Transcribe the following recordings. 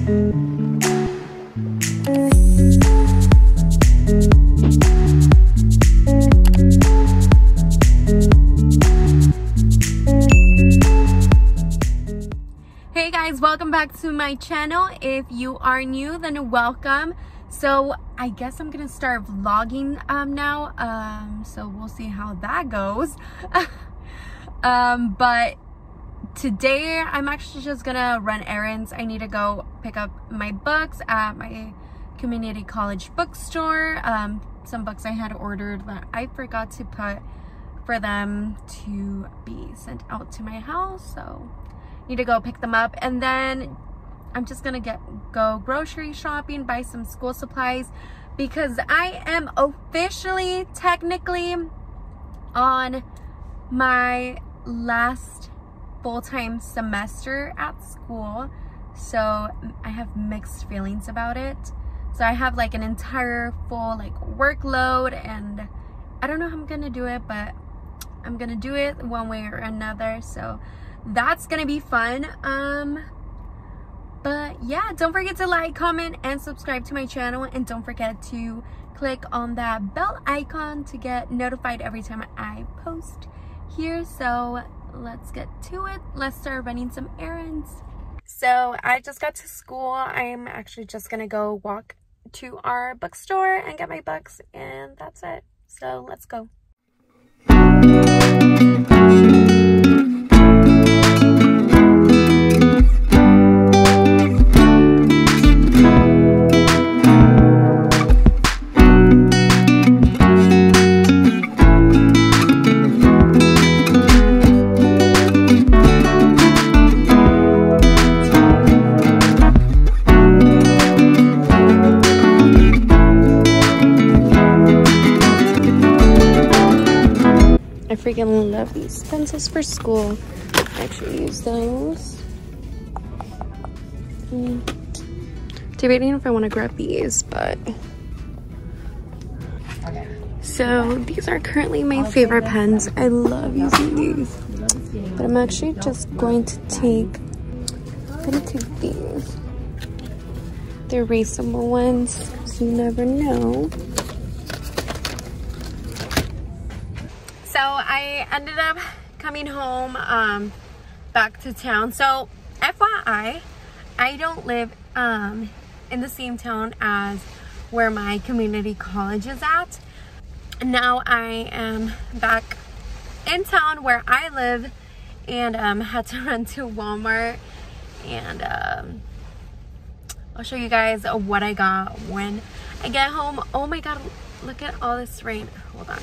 Hey guys, welcome back to my channel. If you are new, then welcome. So I guess I'm gonna start vlogging um, now. Um, so we'll see how that goes. um, but today I'm actually just gonna run errands. I need to go pick up my books at my community college bookstore. Um, some books I had ordered that I forgot to put for them to be sent out to my house. So need to go pick them up and then I'm just gonna get go grocery shopping, buy some school supplies because I am officially technically on my last full-time semester at school so I have mixed feelings about it. So I have like an entire full like workload and I don't know how I'm gonna do it but I'm gonna do it one way or another so that's gonna be fun um but yeah don't forget to like comment and subscribe to my channel and don't forget to click on that bell icon to get notified every time I post here so let's get to it. Let's start running some errands. So I just got to school. I'm actually just gonna go walk to our bookstore and get my books and that's it. So let's go freaking love these pencils for school. I actually use those. Mm. Debating if I want to grab these, but... So these are currently my favorite pens. I love using these. But I'm actually just going to take, I'm gonna take these. The erasable ones, so you never know. I ended up coming home um, back to town. So FYI, I don't live um, in the same town as where my community college is at. Now I am back in town where I live and um, had to run to Walmart and um, I'll show you guys what I got when I get home. Oh my god, look at all this rain. Hold on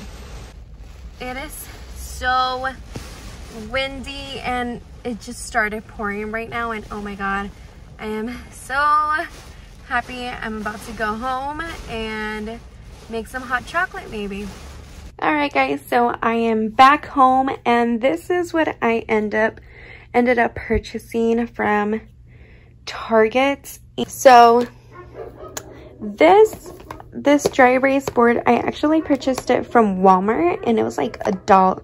it is so windy and it just started pouring right now and oh my god I am so happy I'm about to go home and make some hot chocolate maybe. All right guys so I am back home and this is what I end up ended up purchasing from Target. So this this dry erase board, I actually purchased it from Walmart and it was like a dollar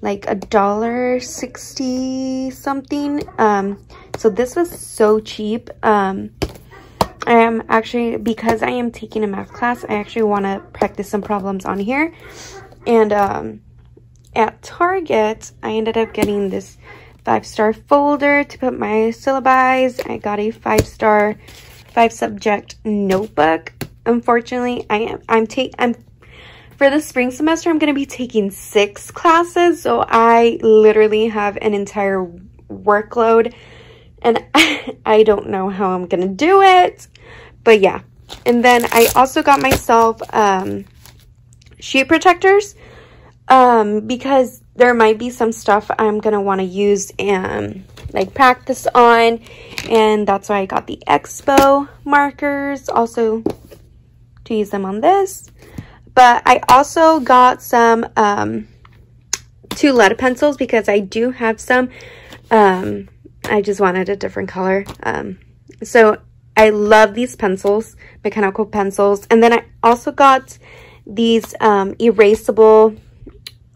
like a dollar sixty something. Um, so this was so cheap. Um, I am actually, because I am taking a math class, I actually want to practice some problems on here. And um, at Target, I ended up getting this five-star folder to put my syllabi. I got a five-star, five-subject notebook unfortunately i am i'm take i'm for the spring semester i'm going to be taking six classes so i literally have an entire workload and i don't know how i'm going to do it but yeah. And then i also got myself um sheet protectors um because there might be some stuff i'm going to want to use and like practice on and that's why i got the expo markers also use them on this. But I also got some um, two lead pencils because I do have some. Um, I just wanted a different color. Um, so I love these pencils, mechanical pencils. And then I also got these um, erasable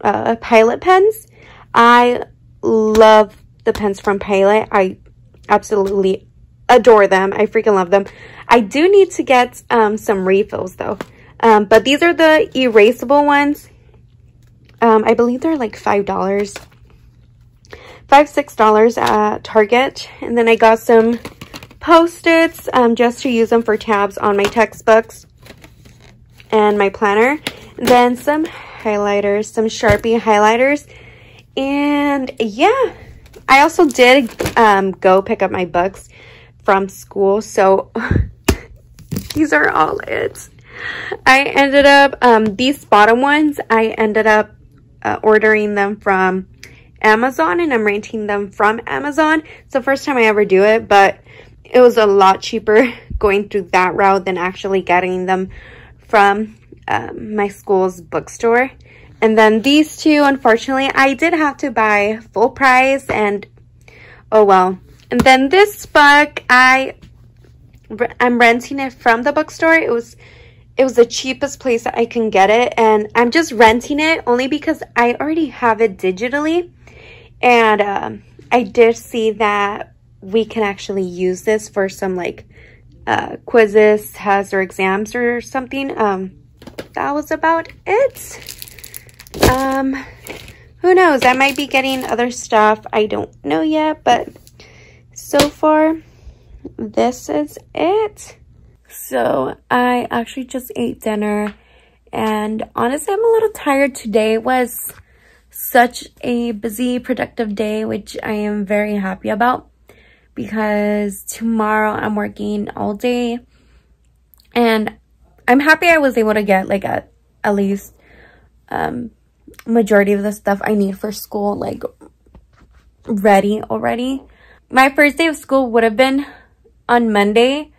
uh, Pilot pens. I love the pens from Pilot. I absolutely adore them. I freaking love them. I do need to get um, some refills though. Um, but these are the erasable ones. Um, I believe they're like $5. Five, six dollars at Target. And then I got some post-its um, just to use them for tabs on my textbooks and my planner. Then some highlighters, some Sharpie highlighters. And yeah, I also did um, go pick up my books from school. So these are all it. I ended up, um, these bottom ones, I ended up uh, ordering them from Amazon and I'm renting them from Amazon. It's the first time I ever do it, but it was a lot cheaper going through that route than actually getting them from um, my school's bookstore. And then these two, unfortunately, I did have to buy full price and oh well. And then this book, I, I'm renting it from the bookstore. It was, it was the cheapest place that I can get it. And I'm just renting it only because I already have it digitally. And um, I did see that we can actually use this for some like uh, quizzes, tests, or exams or something. Um, that was about it. Um, who knows? I might be getting other stuff. I don't know yet, but so far, this is it. So I actually just ate dinner and honestly, I'm a little tired today. Was such a busy, productive day, which I am very happy about because tomorrow I'm working all day and I'm happy I was able to get like a, at least um, majority of the stuff I need for school like ready already. My first day of school would have been on Monday,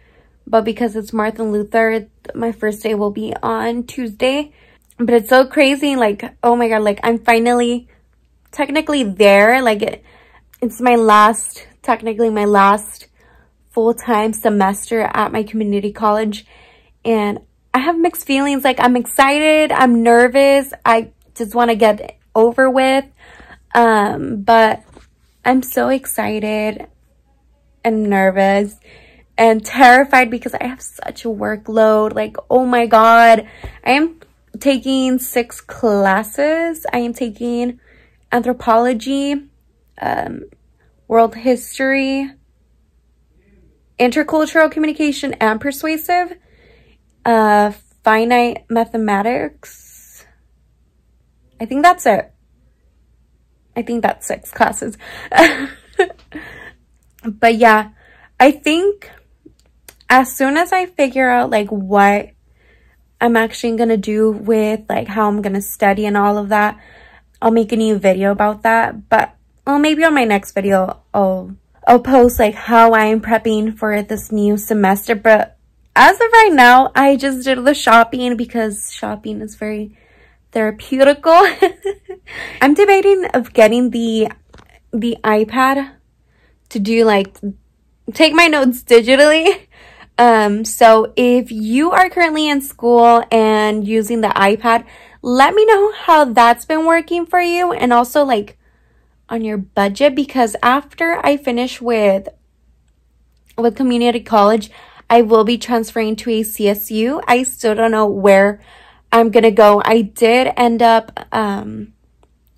but because it's Martin Luther, my first day will be on Tuesday. But it's so crazy. Like, oh my God, like I'm finally technically there. Like it, it's my last, technically my last full-time semester at my community college. And I have mixed feelings. Like I'm excited. I'm nervous. I just want to get over with. Um, but I'm so excited and nervous and terrified because I have such a workload. Like, oh my God, I am taking six classes. I am taking anthropology, um, world history, intercultural communication and persuasive, uh, finite mathematics. I think that's it. I think that's six classes. but yeah, I think as soon as I figure out like what I'm actually going to do with like how I'm going to study and all of that. I'll make a new video about that. But well, maybe on my next video, I'll, I'll post like how I'm prepping for this new semester. But as of right now, I just did the shopping because shopping is very therapeutical. I'm debating of getting the, the iPad to do like, take my notes digitally um, so if you are currently in school and using the iPad, let me know how that's been working for you and also like on your budget because after I finish with with community college, I will be transferring to a CSU. I still don't know where I'm going to go. I did end up um,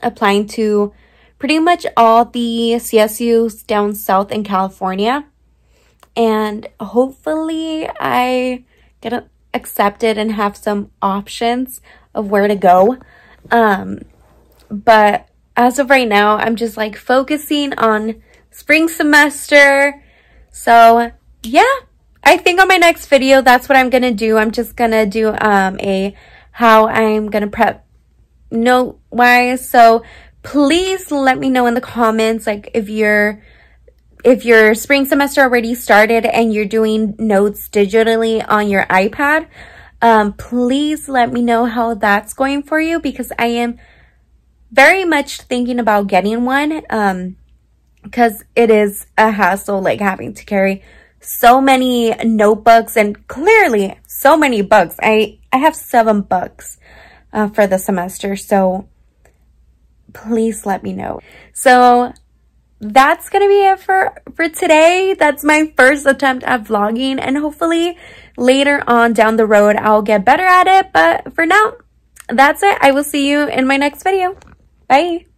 applying to pretty much all the CSUs down south in California and hopefully I get accepted and have some options of where to go. Um, but as of right now, I'm just like focusing on spring semester. So yeah, I think on my next video, that's what I'm going to do. I'm just going to do um, a how I'm going to prep note wise. So please let me know in the comments, like if you're if your spring semester already started and you're doing notes digitally on your iPad, um, please let me know how that's going for you because I am very much thinking about getting one um, because it is a hassle like having to carry so many notebooks and clearly so many books. I, I have seven books uh, for the semester, so please let me know. So that's gonna be it for for today. That's my first attempt at vlogging and hopefully later on down the road i'll get better at it but for now that's it. I will see you in my next video. Bye